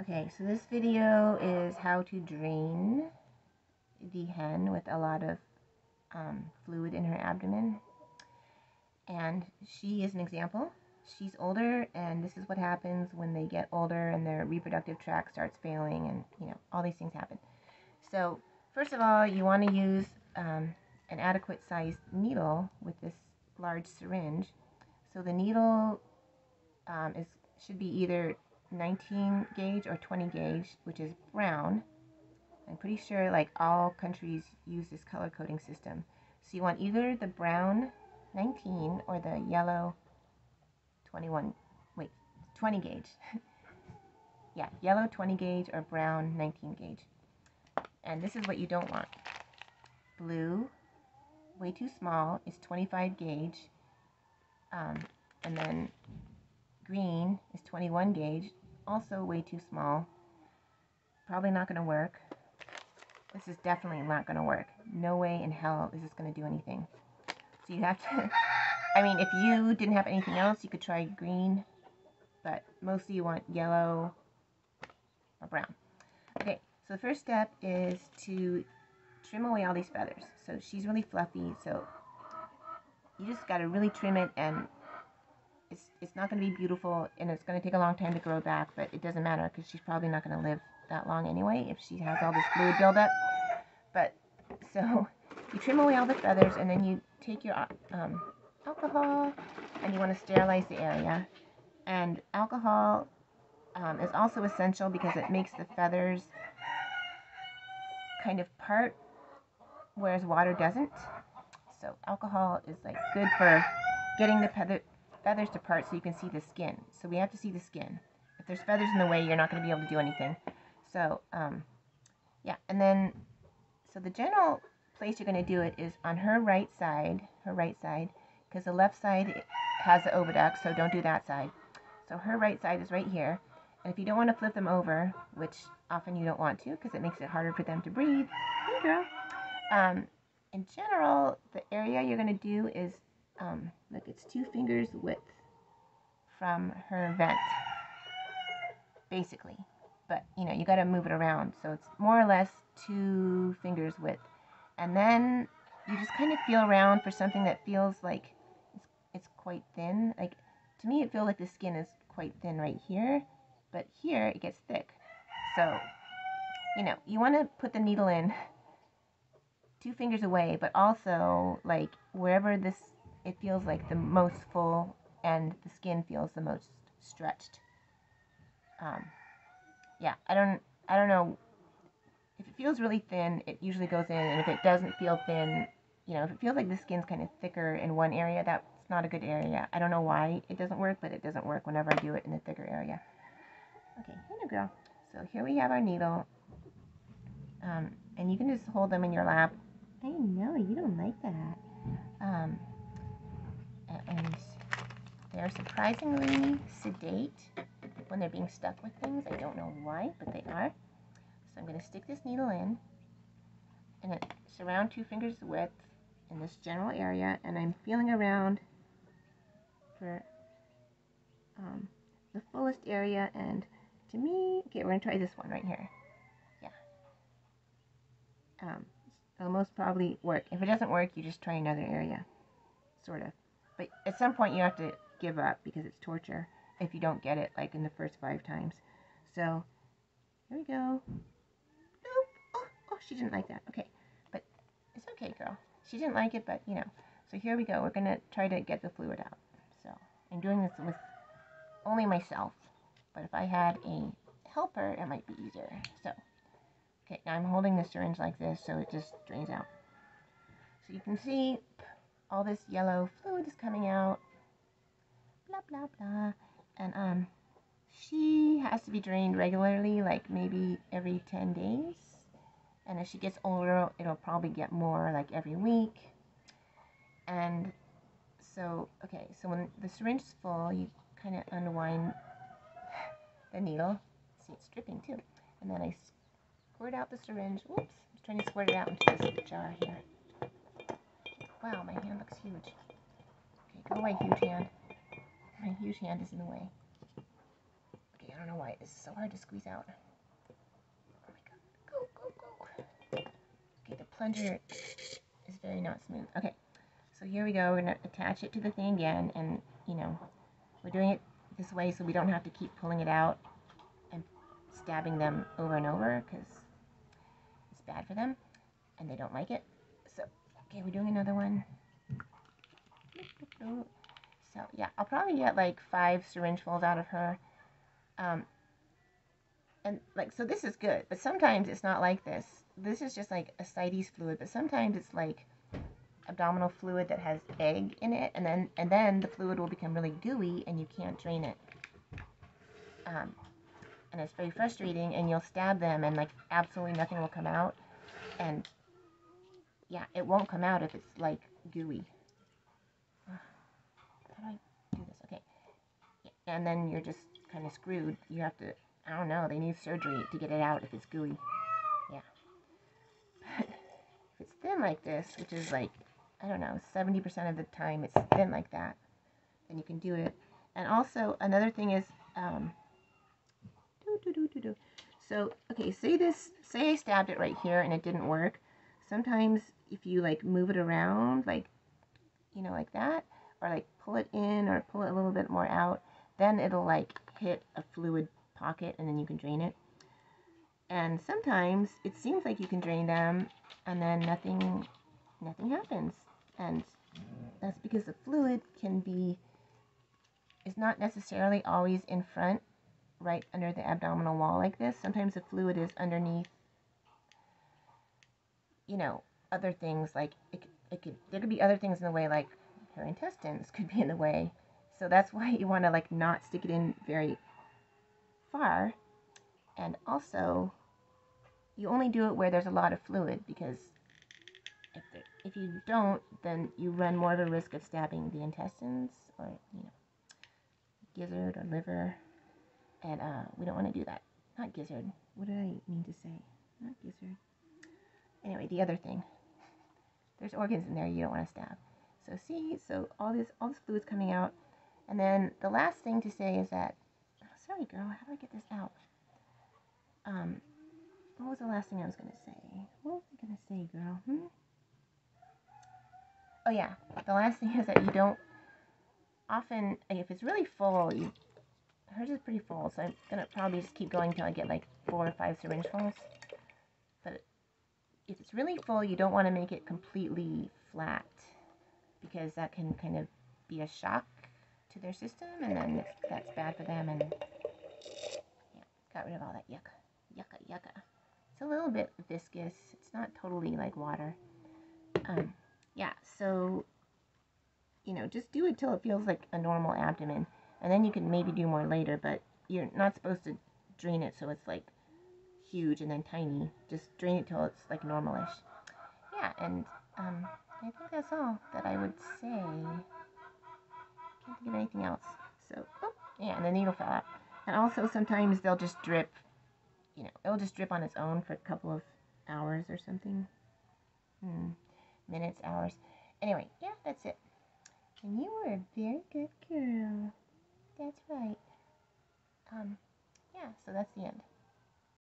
Okay, so this video is how to drain the hen with a lot of um, fluid in her abdomen. And she is an example. She's older, and this is what happens when they get older and their reproductive tract starts failing, and you know, all these things happen. So, first of all, you want to use um, an adequate sized needle with this large syringe. So, the needle um, is should be either 19 gauge or 20 gauge, which is brown. I'm pretty sure like all countries use this color coding system. So you want either the brown 19 or the yellow 21, wait, 20 gauge. yeah, yellow 20 gauge or brown 19 gauge. And this is what you don't want. Blue, way too small, is 25 gauge. Um, and then green is 21 gauge, also way too small. Probably not going to work. This is definitely not going to work. No way in hell is this going to do anything. So you have to, I mean, if you didn't have anything else, you could try green, but mostly you want yellow or brown. Okay, so the first step is to trim away all these feathers. So she's really fluffy, so you just got to really trim it and it's, it's not going to be beautiful and it's going to take a long time to grow back, but it doesn't matter because she's probably not going to live that long anyway if she has all this fluid buildup. But so you trim away all the feathers and then you take your um, alcohol and you want to sterilize the area. And alcohol um, is also essential because it makes the feathers kind of part, whereas water doesn't. So alcohol is like good for getting the feather, feathers apart so you can see the skin. So we have to see the skin. If there's feathers in the way, you're not going to be able to do anything. So, um, yeah, and then, so the general place you're going to do it is on her right side, her right side, because the left side has the oviduct, so don't do that side. So her right side is right here. And if you don't want to flip them over, which often you don't want to because it makes it harder for them to breathe, hey girl. Um, in general, the area you're going to do is um, look, it's two fingers width from her vent, basically. But, you know, you got to move it around. So it's more or less two fingers width. And then you just kind of feel around for something that feels like it's, it's quite thin. Like, to me, it feels like the skin is quite thin right here. But here, it gets thick. So, you know, you want to put the needle in two fingers away, but also, like, wherever this it feels like the most full and the skin feels the most stretched. Um, yeah, I don't, I don't know. If it feels really thin, it usually goes in, and if it doesn't feel thin, you know, if it feels like the skin's kind of thicker in one area, that's not a good area. I don't know why it doesn't work, but it doesn't work whenever I do it in a thicker area. Okay, here girl. So here we have our needle. Um, and you can just hold them in your lap. I know, you don't like that. Um, and they're surprisingly sedate when they're being stuck with things. I don't know why, but they are. So I'm going to stick this needle in, and it's around two fingers width in this general area, and I'm feeling around for um, the fullest area, and to me, okay, we're going to try this one right here. Yeah. Um, it'll most probably work. If it doesn't work, you just try another area, sort of. But at some point you have to give up because it's torture if you don't get it like in the first five times. So here we go. Nope. Oh, oh, she didn't like that. Okay. But it's okay, girl. She didn't like it, but you know. So here we go. We're to try to get the fluid out. So I'm doing this with only myself. But if I had a helper, it might be easier. So, okay, now I'm holding the syringe like this so it just drains out. So you can see all this yellow fluid is coming out. Blah, blah, blah. And, um, she has to be drained regularly, like maybe every 10 days. And as she gets older, it'll probably get more like every week. And so, okay, so when the syringe is full, you kind of unwind the needle. See, it's dripping too. And then I squirt out the syringe. Oops, I'm trying to squirt it out into this jar here. Wow, my hand looks huge. Okay, go away, huge hand. My huge hand is in the way. Okay, I don't know why this is so hard to squeeze out. Oh my god. Go, go, go. Okay, the plunger is very not smooth. Okay, so here we go. We're going to attach it to the thing again. And, you know, we're doing it this way so we don't have to keep pulling it out and stabbing them over and over because it's bad for them and they don't like it. Okay, we're doing another one. So, yeah, I'll probably get like five syringefuls out of her. Um, and like, so this is good, but sometimes it's not like this. This is just like ascites fluid, but sometimes it's like abdominal fluid that has egg in it, and then and then the fluid will become really gooey, and you can't drain it. Um, and it's very frustrating, and you'll stab them, and like absolutely nothing will come out, and yeah, it won't come out if it's like gooey. How do I do this? Okay, and then you're just kind of screwed. You have to, I don't know, they need surgery to get it out if it's gooey. Yeah. But if it's thin like this, which is like, I don't know, 70% of the time it's thin like that, then you can do it. And also, another thing is, um, doo, doo, doo, so, okay, say this, say I stabbed it right here and it didn't work. Sometimes if you like move it around, like, you know, like that, or like pull it in or pull it a little bit more out, then it'll like hit a fluid pocket and then you can drain it. And sometimes it seems like you can drain them and then nothing nothing happens. And that's because the fluid can be is not necessarily always in front right under the abdominal wall like this. Sometimes the fluid is underneath you know, other things like it, it could there could be other things in the way like her intestines could be in the way. So that's why you want to like not stick it in very far. And also, you only do it where there's a lot of fluid because if, there, if you don't, then you run more of a risk of stabbing the intestines or, you know, gizzard or liver. And uh, we don't want to do that. Not gizzard. What did I mean to say? Not gizzard. Anyway, the other thing. There's organs in there you don't want to stab. So see, so all this all this fluid's coming out. And then the last thing to say is that Sorry, girl. How do I get this out? Um, what was the last thing I was going to say? What was I to say, girl? Hmm? Oh, yeah. The last thing is that you don't often, if it's really full, you hers is pretty full, so I'm to probably just keep going until I get like four or five syringefuls. But if it's really full, you don't want to make it completely flat because that can kind of be a shock to their system, and then that's bad for them, and yeah, got rid of all that yucca, yucca, yucca. It's a little bit viscous. It's not totally like water. Um, yeah, so, you know, just do it till it feels like a normal abdomen, and then you can maybe do more later, but you're not supposed to drain it so it's like huge and then tiny. Just drain it till it's like normalish. Yeah, and um, I think that's all that I would say can't think of anything else. So, oh, yeah, and the needle fell out. And also sometimes they'll just drip, you know, it'll just drip on its own for a couple of hours or something. Hmm. Minutes, hours. Anyway, yeah, that's it. And you were a very good girl. That's right. Um, yeah, so that's the end.